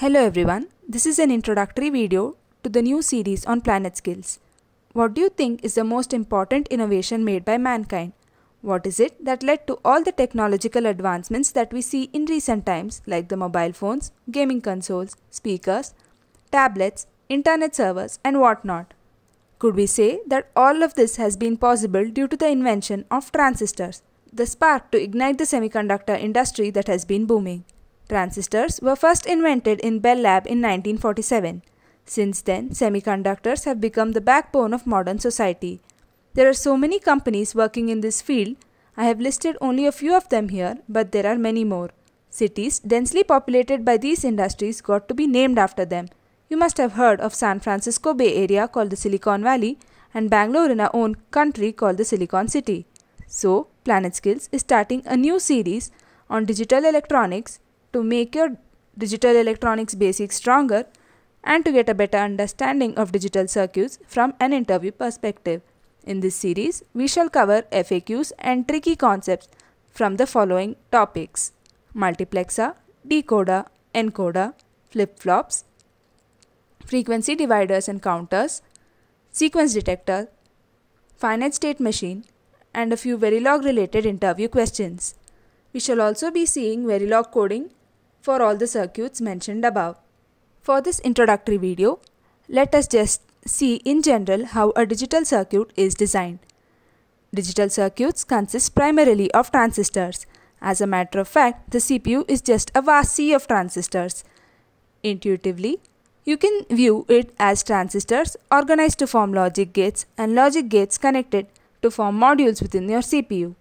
Hello everyone, this is an introductory video to the new series on PlanetSkillzz. What do you think is the most important innovation made by mankind? What is it that led to all the technological advancements that we see in recent times like the mobile phones, gaming consoles, speakers, tablets, internet servers and whatnot? Could we say that all of this has been possible due to the invention of transistors, the spark to ignite the semiconductor industry that has been booming? Transistors were first invented in Bell Lab in 1947. Since then, semiconductors have become the backbone of modern society. There are so many companies working in this field. I have listed only a few of them here, but there are many more. Cities densely populated by these industries got to be named after them. You must have heard of San Francisco Bay Area called the Silicon Valley and Bangalore in our own country called the Silicon City. So, PlanetSkillzz is starting a new series on digital electronics to make your digital electronics basics stronger and to get a better understanding of digital circuits from an interview perspective. In this series, we shall cover FAQs and tricky concepts from the following topics multiplexer, decoder, encoder, flip flops, frequency dividers and counters, sequence detector, finite state machine, and a few Verilog related interview questions. We shall also be seeing Verilog coding for all the circuits mentioned above. For this introductory video, let us just see in general how a digital circuit is designed. Digital circuits consist primarily of transistors. As a matter of fact, the CPU is just a vast sea of transistors. Intuitively, you can view it as transistors organized to form logic gates and logic gates connected to form modules within your CPU.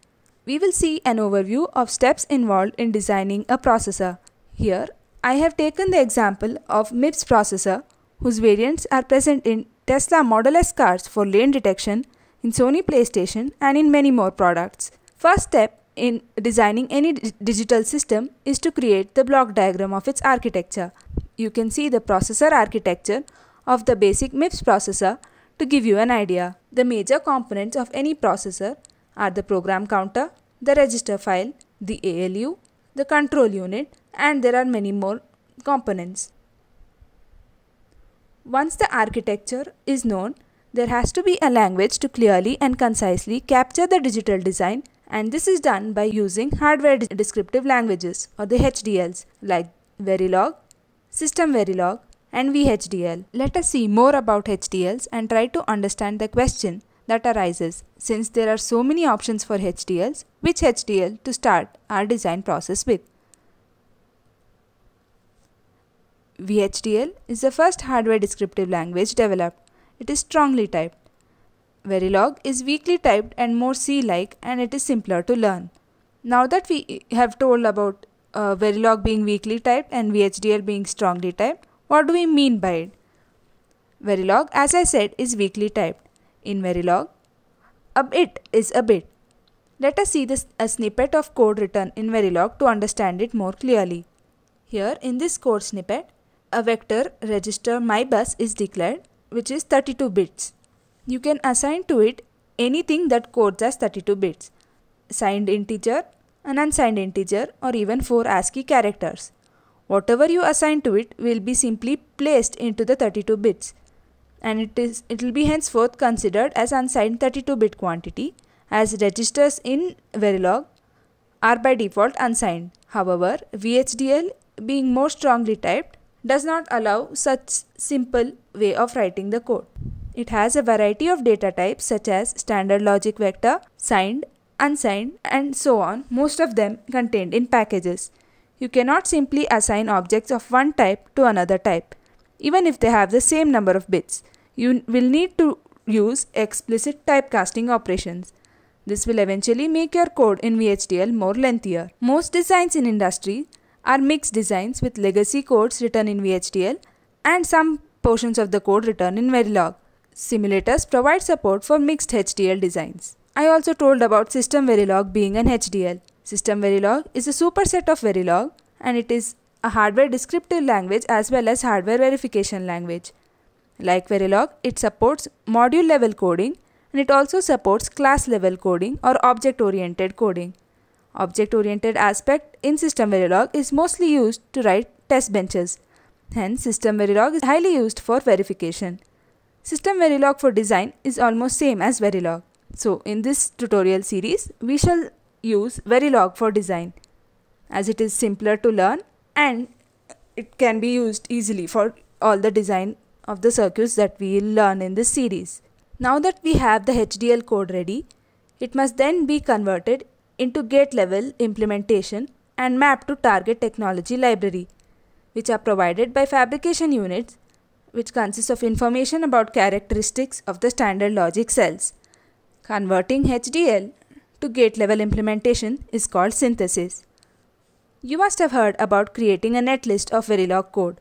We will see an overview of steps involved in designing a processor. Here, I have taken the example of MIPS processor whose variants are present in Tesla Model S cars for lane detection, in Sony PlayStation and in many more products. First step in designing any digital system is to create the block diagram of its architecture. You can see the processor architecture of the basic MIPS processor to give you an idea. The major components of any processor are the program counter, the register file, the ALU, the control unit and there are many more components. Once the architecture is known, there has to be a language to clearly and concisely capture the digital design and this is done by using hardware descriptive languages or the HDLs like Verilog, System Verilog and VHDL. Let us see more about HDLs and try to understand the question that arises since there are so many options for HDLs, which HDL to start our design process with. VHDL is the first hardware descriptive language developed. It is strongly typed. Verilog is weakly typed and more C-like and it is simpler to learn. Now that we have told about uh, Verilog being weakly typed and VHDL being strongly typed, what do we mean by it? Verilog, as I said, is weakly typed. In Verilog, a bit is a bit. Let us see this a snippet of code written in Verilog to understand it more clearly. Here in this code snippet, a vector register mybus is declared which is 32 bits. You can assign to it anything that codes as 32 bits, signed integer, an unsigned integer or even 4 ASCII characters. Whatever you assign to it will be simply placed into the 32 bits and it is it will be henceforth considered as unsigned 32 bit quantity as registers in Verilog are by default unsigned. However, VHDL being more strongly typed does not allow such simple way of writing the code. It has a variety of data types such as standard logic vector, signed, unsigned and so on, most of them contained in packages. You cannot simply assign objects of one type to another type, even if they have the same number of bits. You will need to use explicit typecasting operations. This will eventually make your code in VHDL more lengthier. Most designs in industry are mixed designs with legacy codes written in VHDL and some portions of the code written in Verilog. Simulators provide support for mixed HDL designs. I also told about System Verilog being an HDL. System Verilog is a superset of Verilog and it is a hardware descriptive language as well as hardware verification language. Like Verilog, it supports module level coding and it also supports class level coding or object oriented coding. Object-oriented aspect in System Verilog is mostly used to write test benches. Hence, System Verilog is highly used for verification. System Verilog for design is almost same as Verilog. So, in this tutorial series, we shall use Verilog for design as it is simpler to learn and it can be used easily for all the design of the circuits that we will learn in this series. Now that we have the HDL code ready, it must then be converted into gate level implementation and map to target technology library, which are provided by fabrication units, which consists of information about characteristics of the standard logic cells. Converting HDL to gate level implementation is called synthesis. You must have heard about creating a netlist of Verilog code.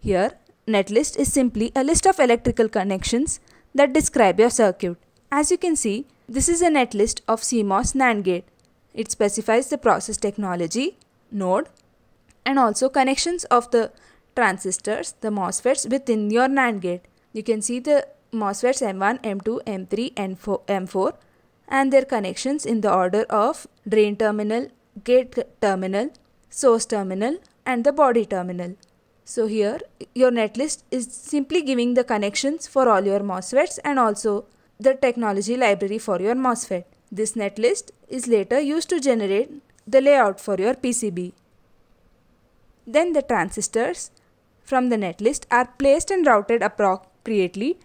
Here, netlist is simply a list of electrical connections that describe your circuit. As you can see, this is a netlist of CMOS NAND gate. It specifies the process technology, node, and also connections of the transistors, the MOSFETs within your NAND gate. You can see the MOSFETs M1, M2, M3, and M4 and their connections in the order of drain terminal, gate terminal, source terminal and the body terminal. So here your netlist is simply giving the connections for all your MOSFETs and also the technology library for your MOSFET. This netlist is later used to generate the layout for your PCB. Then the transistors from the netlist are placed and routed appropriately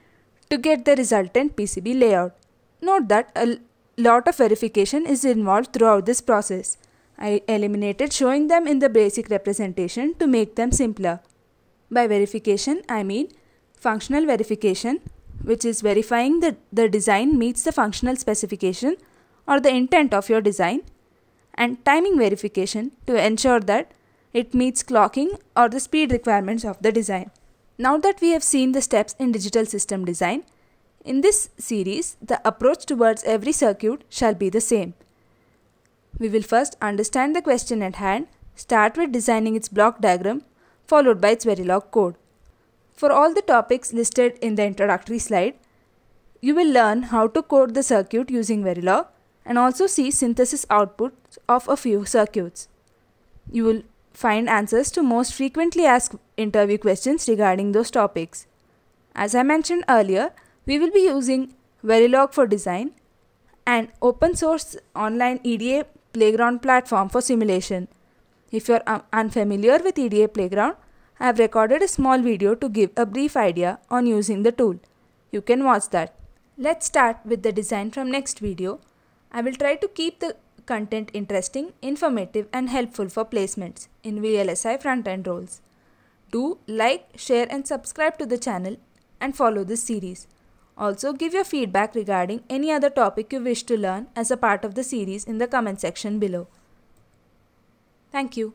to get the resultant PCB layout. Note that a lot of verification is involved throughout this process. I eliminated showing them in the basic representation to make them simpler. By verification, I mean functional verification, which is verifying that the design meets the functional specification or the intent of your design, and timing verification to ensure that it meets clocking or the speed requirements of the design. Now that we have seen the steps in digital system design, in this series, the approach towards every circuit shall be the same. We will first understand the question at hand, start with designing its block diagram, followed by its Verilog code. For all the topics listed in the introductory slide, you will learn how to code the circuit using Verilog and also see synthesis outputs of a few circuits. You will find answers to most frequently asked interview questions regarding those topics. As I mentioned earlier, we will be using Verilog for design and open source online EDA playground platform for simulation. If you are unfamiliar with EDA playground, I have recorded a small video to give a brief idea on using the tool. You can watch that. Let's start with the design from next video. I will try to keep the content interesting, informative and helpful for placements in VLSI front-end roles. Do like, share and subscribe to the channel and follow this series. Also, give your feedback regarding any other topic you wish to learn as a part of the series in the comment section below. Thank you.